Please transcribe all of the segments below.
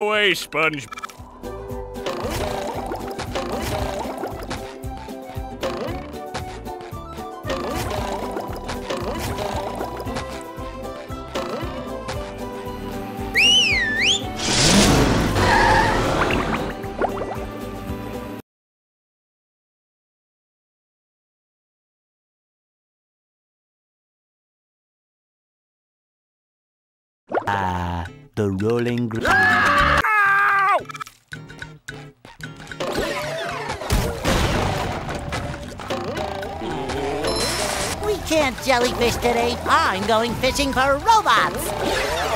away, Sponge. Ah, the rolling. Gr- Ow! We can't jellyfish today. I'm going fishing for robots.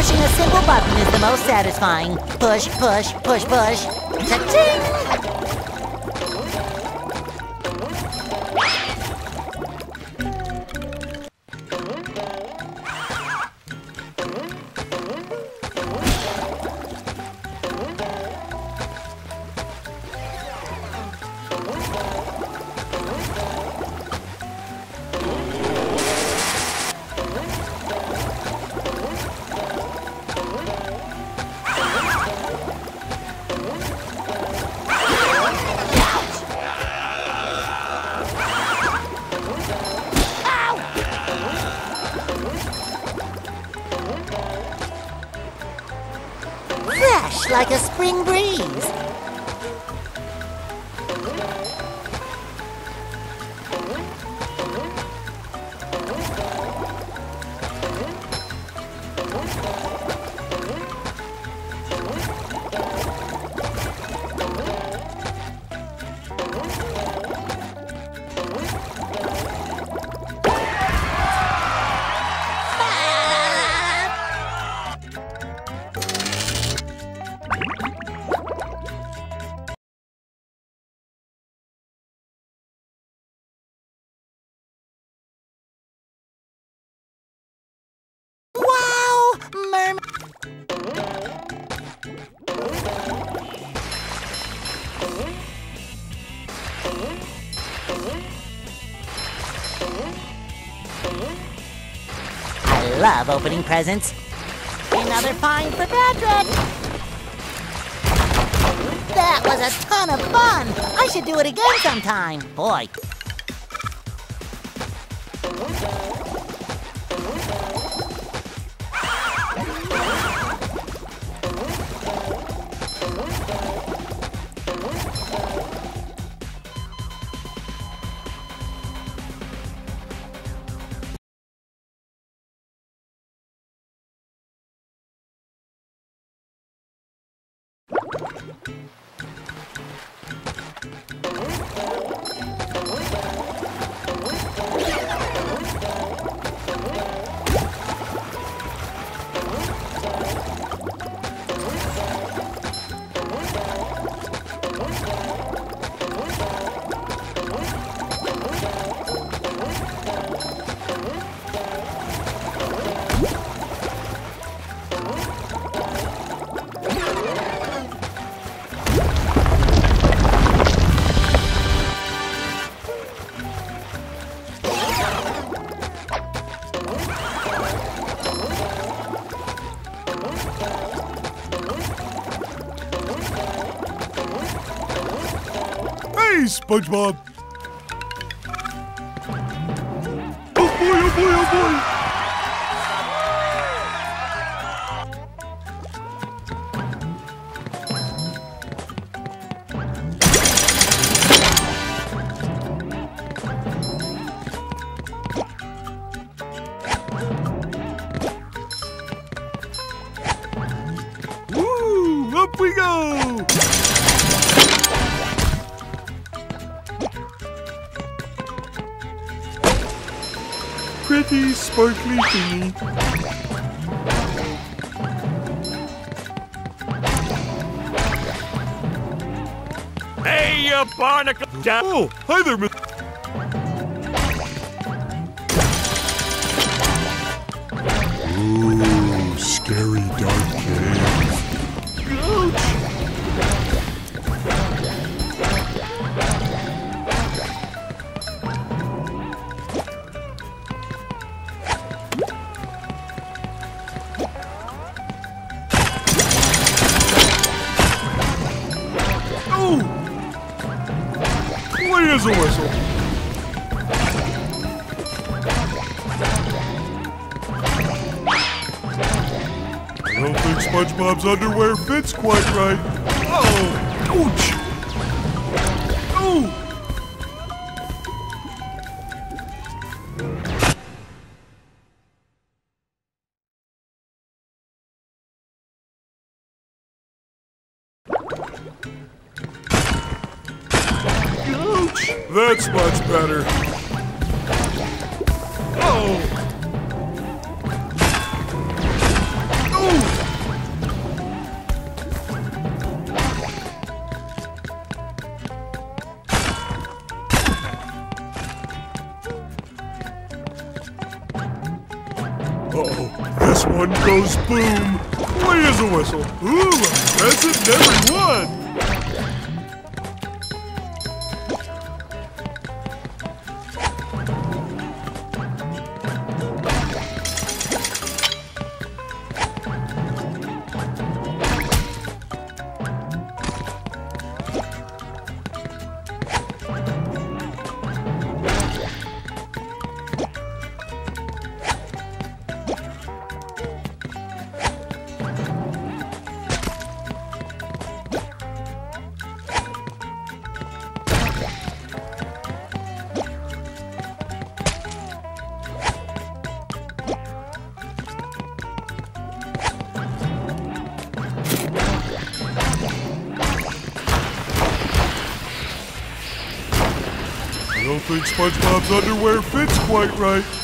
Pushing a single button is the most satisfying. Push, push, push, push. Cha-ching! Fresh like a spring breeze. Love opening presents. Another find for Patrick. That was a ton of fun. I should do it again sometime. Boy, Hey, SpongeBob! Oh boy, oh boy, oh boy! up we go! Sparkly thingy. Hey, you barnacle! Down. Oh, hi there, Miss. Ooh, scary dark cave. Whistle. I don't think SpongeBob's underwear fits quite right. Oh! Ouch! Oh! That's much better. Oh! This one goes boom. Clean as a whistle. Ooh, a present in think SpongeBob's underwear fits quite right.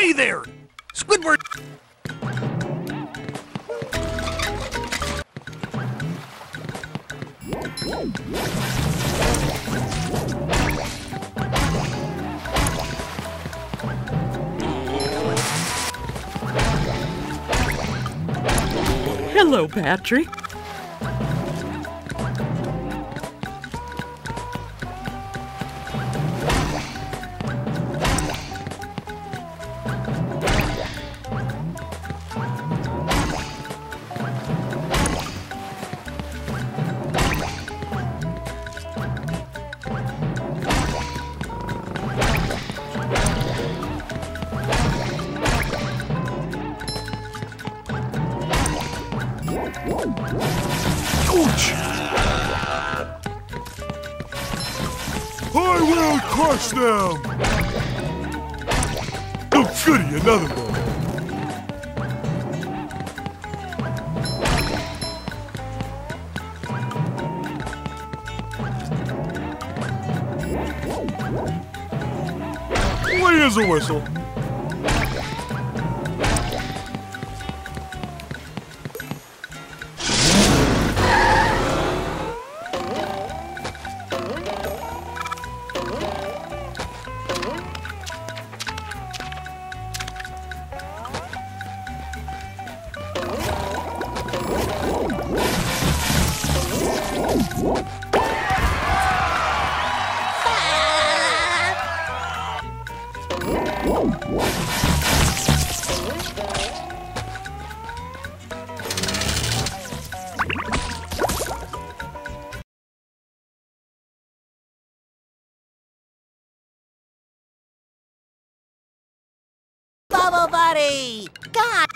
Ahoy there! Squidward! Hello, Patrick. Them! Oh, goody, another one. Clean as a whistle. Bubble Buddy! God!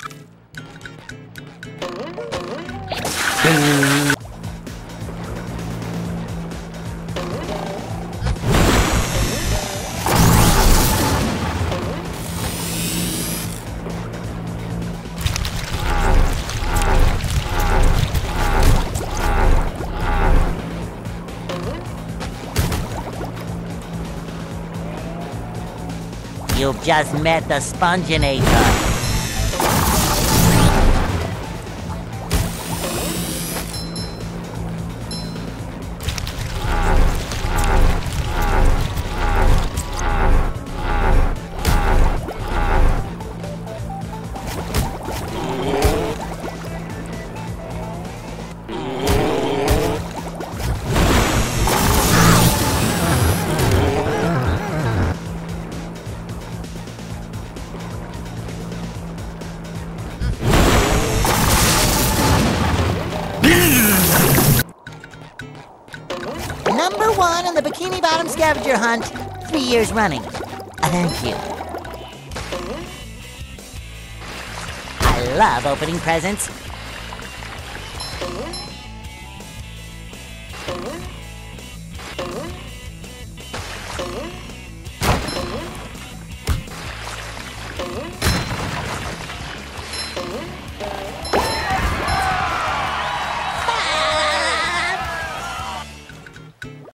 Just met the Sponginator. Scavenger hunt, three years running. Thank you. I love opening presents.